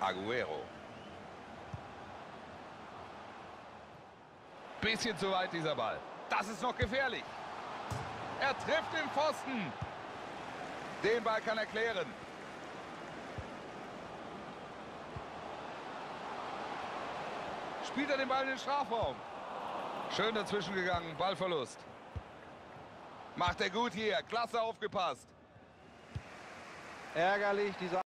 Aguero. Bisschen zu weit dieser Ball. Das ist noch gefährlich. Er trifft den Pfosten. Den Ball kann er klären. Spielt er den Ball in den Strafraum. Schön dazwischen gegangen, Ballverlust. Macht er gut hier, klasse aufgepasst. Ärgerlich, dieser